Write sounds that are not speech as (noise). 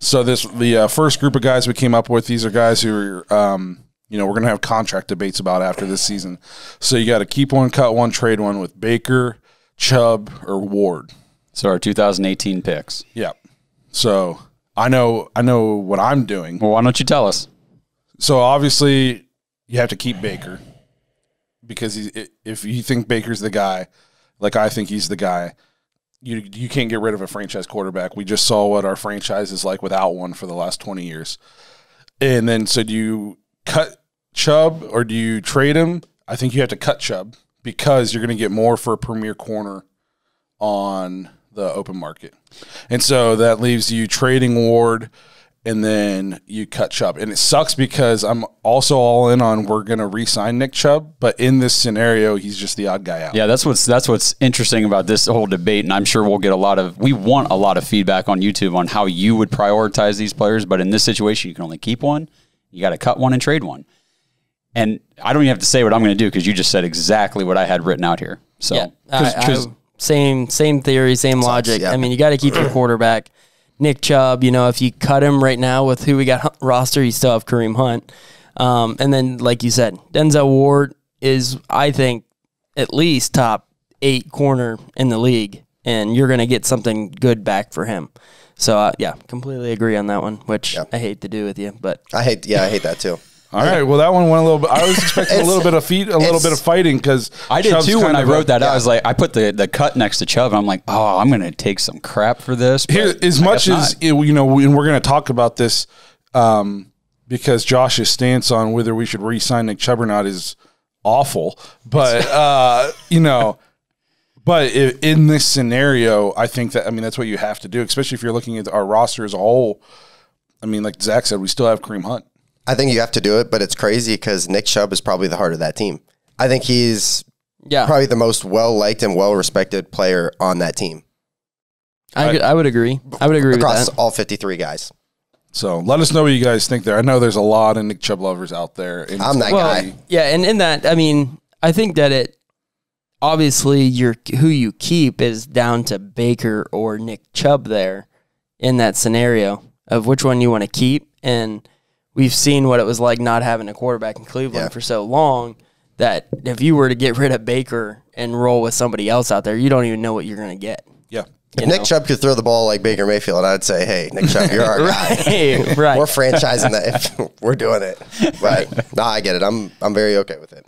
So this the uh, first group of guys we came up with. These are guys who are, um, you know, we're gonna have contract debates about after this season. So you got to keep one, cut one, trade one with Baker, Chubb, or Ward. So our 2018 picks. Yeah. So I know I know what I'm doing. Well, why don't you tell us? So obviously you have to keep Baker because he, if you think Baker's the guy, like I think he's the guy, you you can't get rid of a franchise quarterback. We just saw what our franchise is like without one for the last twenty years. And then so do you cut Chubb or do you trade him? I think you have to cut Chubb because you're going to get more for a premier corner on the open market. And so that leaves you trading Ward and then you cut Chubb. And it sucks because I'm also all in on we're going to re-sign Nick Chubb, but in this scenario, he's just the odd guy out. Yeah, that's what's that's what's interesting about this whole debate, and I'm sure we'll get a lot of we want a lot of feedback on YouTube on how you would prioritize these players. But in this situation, you can only keep one. You got to cut one and trade one. And I don't even have to say what I'm going to do because you just said exactly what I had written out here. So, Yeah, cause, I- 'cause- I- same same theory, same logic. yeah. I mean, you got to keep your quarterback, Nick Chubb. You know, if you cut him right now with who we got (laughs) roster, you still have Kareem Hunt. Um, and then, like you said, Denzel Ward is, I think, at least top eight corner in the league, and you're going to get something good back for him. So uh, yeah, completely agree on that one. Which I hate to do with you, but I hate. Yeah, I hate that too. All right. Well, that one went a little bit. I was expecting a (laughs) little bit of feet, a little bit of fighting because I did too when I wrote that out. I was like, I put the, the cut next to Chubb, and I'm like, oh, I'm going to take some crap for this. but Here, as I much as it- you know, we- and we're going to talk about this um, because Josh's stance on whether we should re-sign Nick Chubb or not is awful. But (laughs) uh, you know, but i in this scenario, I think that I mean that's what you have to do, especially if you're looking at our roster as a whole. I mean, like Zach said, we still have Kareem Hunt. I think you have to do it, but it's crazy because Nick Chubb is probably the heart of that team. I think he's yeah, probably the most well liked and well respected player on that team I, could- I would agree. I would agree with across that. all 53 guys. So let us know what you guys think there. I know there's a lot of Nick Chubb lovers out there. and I'm that gonna guy. Yeah, and in that, I mean, I think that it obviously your who you keep is down to Baker or Nick Chubb there in that scenario of which one you want to keep. And we've seen what it was like not having a quarterback in Cleveland Yeah. for so long that if you were to get rid of Baker and roll with somebody else out there, you don't even know what you're going to get. Yeah. If Nick? Chubb could throw the ball like Baker Mayfield, and I'd say, hey, Nick Chubb, you're our (laughs) guy. Right, (laughs) right. We're franchising that. If (laughs) We're doing it. But no, I get it. I'm I'm very okay with it.